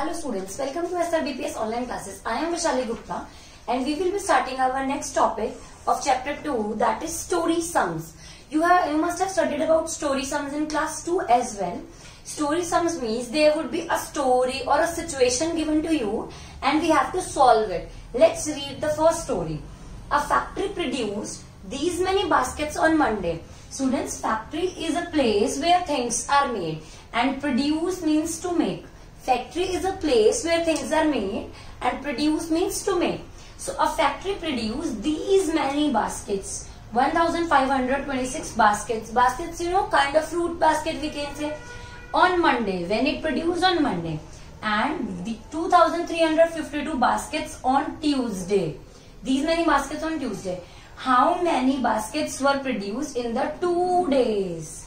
Hello students, welcome to SRBPS online classes. I am Vishali Gupta and we will be starting our next topic of chapter 2 that is story sums. You have you must have studied about story sums in class 2 as well. Story sums means there would be a story or a situation given to you and we have to solve it. Let's read the first story. A factory produced these many baskets on Monday. Students, factory is a place where things are made and produce means to make. Factory is a place where things are made and produce means to make. So a factory produced these many baskets. 1526 baskets. Baskets, you know, kind of fruit basket we can say. On Monday, when it produced on Monday. And the 2352 baskets on Tuesday. These many baskets on Tuesday. How many baskets were produced in the two days?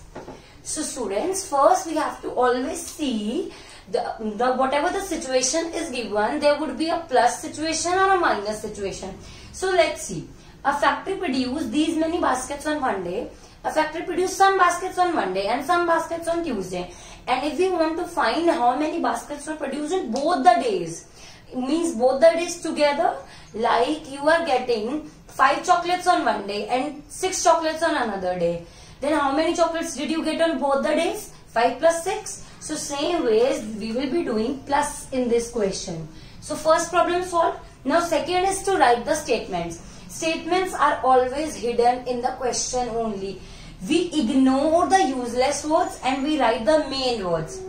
So students, first we have to always see the, the whatever the situation is given, there would be a plus situation or a minus situation. So let's see. A factory produced these many baskets on Monday. A factory produced some baskets on Monday and some baskets on Tuesday. And if we want to find how many baskets were produced in both the days, means both the days together, like you are getting 5 chocolates on one day and 6 chocolates on another day. Then how many chocolates did you get on both the days? 5 plus 6. So same ways we will be doing plus in this question. So first problem solved. Now second is to write the statements. Statements are always hidden in the question only. We ignore the useless words and we write the main words.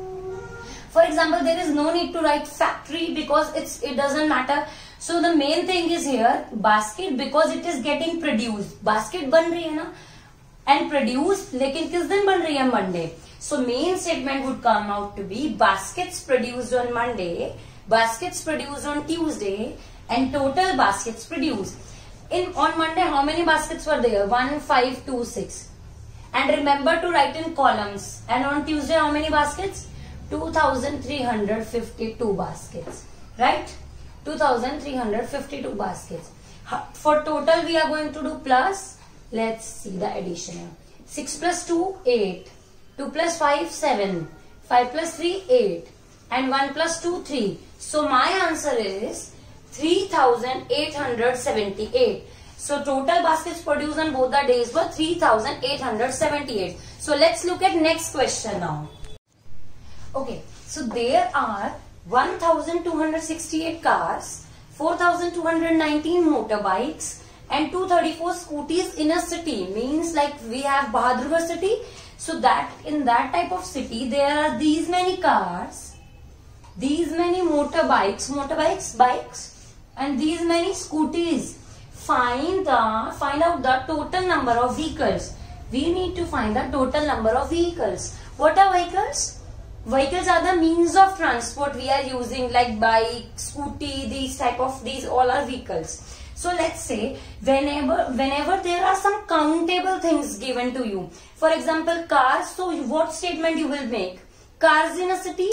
For example, there is no need to write factory because it's it doesn't matter. So the main thing is here basket because it is getting produced. Basket ban rahi hai na? And produced lekin kis din ban rahi hai Monday. So main statement would come out to be baskets produced on Monday, baskets produced on Tuesday and total baskets produced. In on Monday how many baskets were there? 1, 5, 2, 6. And remember to write in columns. And on Tuesday how many baskets? 2352 baskets. Right? 2352 baskets. For total we are going to do plus. Let's see the addition 6 plus 2, 8. 2 plus 5, 7. 5 plus 3, 8. And 1 plus 2, 3. So my answer is 3878. So total baskets produced on both the days were 3878. So let's look at next question now. Okay, so there are 1268 cars, 4219 motorbikes and 234 scooties in a city. Means like we have Bahadurgarh city so that in that type of city, there are these many cars, these many motorbikes, motorbikes, bikes, and these many scooties. Find the find out the total number of vehicles. We need to find the total number of vehicles. What are vehicles? Vehicles are the means of transport we are using like bike, scooty, these type of these all are vehicles. So let's say whenever whenever there are some countable things given to you. For example, cars. So what statement you will make? Cars in a city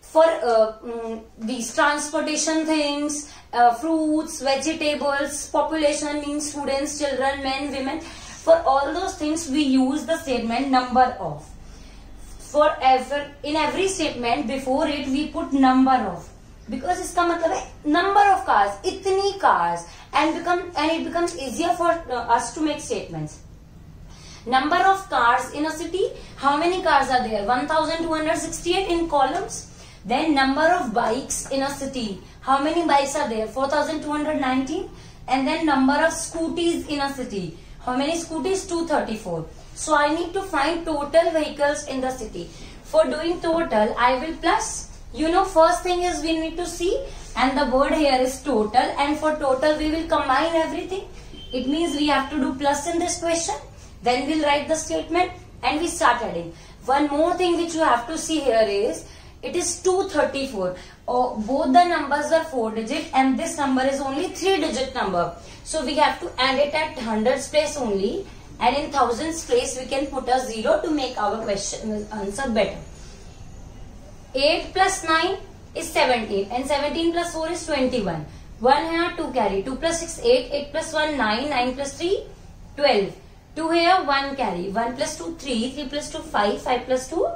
for uh, um, these transportation things, uh, fruits, vegetables, population means students, children, men, women. For all those things we use the statement number of. For ever, in every statement before it we put number of Because इसका मतलब है number of cars, इतनी cars and become and it becomes easier for uh, us to make statements. Number of cars in a city. How many cars are there? 1268 in columns. Then number of bikes in a city. How many bikes are there? 4219. And then number of scooties in a city. How many scooties? 234. So I need to find total vehicles in the city. For doing total, I will plus. you know, first thing is we need to see and the word here is total and for total we will combine everything. It means we have to do plus in this question. Then we'll write the statement and we start adding. One more thing which you have to see here is it is 234. Oh, both the numbers are 4 digit and this number is only 3 digit number. So we have to add it at hundreds place only and in thousands place we can put a 0 to make our question answer better. 8 plus 9 is 17 and 17 plus 4 is 21. 1 here 2 carry. 2 plus 6 8. 8 plus 1 9. 9 plus 3 12. 2 here 1 carry. 1 plus 2 3. 3 plus 2 5. 5 plus 2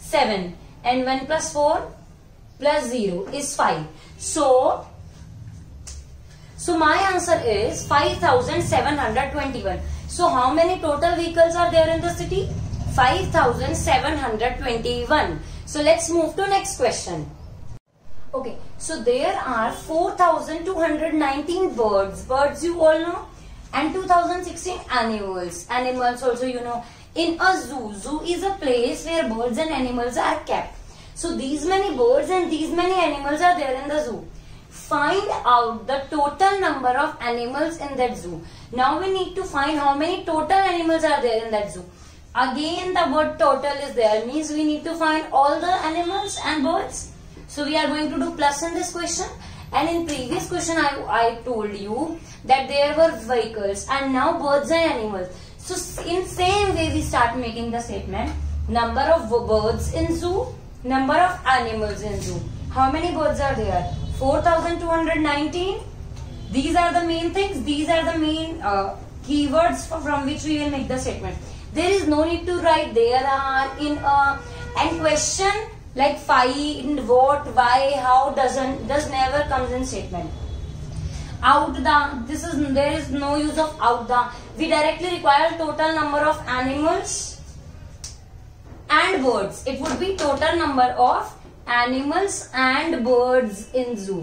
7. And 1 plus 4 plus 0 is 5. So, so my answer is 5721. So how many total vehicles are there in the city? 5721. So let's move to next question. Okay, so there are 4219 birds. Birds you all know. And 2016 animals. Animals also you know. In a zoo, zoo is a place where birds and animals are kept. So these many birds and these many animals are there in the zoo. Find out the total number of animals in that zoo. Now we need to find how many total animals are there in that zoo. Again the word total is there means we need to find all the animals and birds. So we are going to do plus in this question. And in previous question I, I told you that there were vehicles and now birds and animals. So in same way we start making the statement. Number of birds in zoo, number of animals in zoo. How many birds are there? 4219. These are the main things. These are the main uh, keywords from which we will make the statement. There is no need to write. There are in a and question like find what why how doesn't does never comes in statement. Out the this is there is no use of out the. We directly require total number of animals and birds. It would be total number of animals and birds in zoo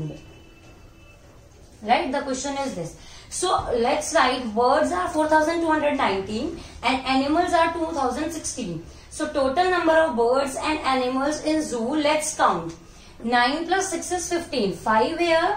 right? The question is this so let's write birds are 4219 and animals are 2016 so total number of birds and animals in zoo let's count 9 plus 6 is 15 5 here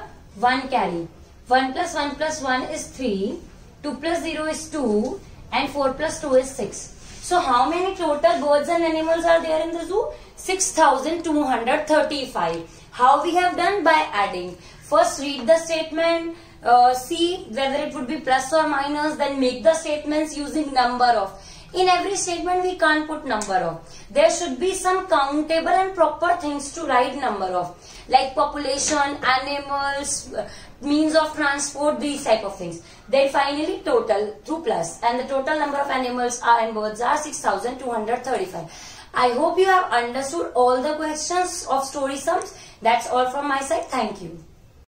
1 carry 1 plus 1 plus 1 is 3. 2 plus 0 is 2. And 4 plus 2 is 6. So how many total birds and animals are there in the zoo? 6235. How we have done? By adding. First read the statement. Uh, see whether it would be plus or minus. Then make the statements using number of. In every statement we can't put number of. There should be some countable and proper things to write number of. Like population, animals, means of transport, these type of things. Then finally total 2 plus and the total number of animals are and birds are 6235. I hope you have understood all the questions of story sums. That's all from my side. Thank you.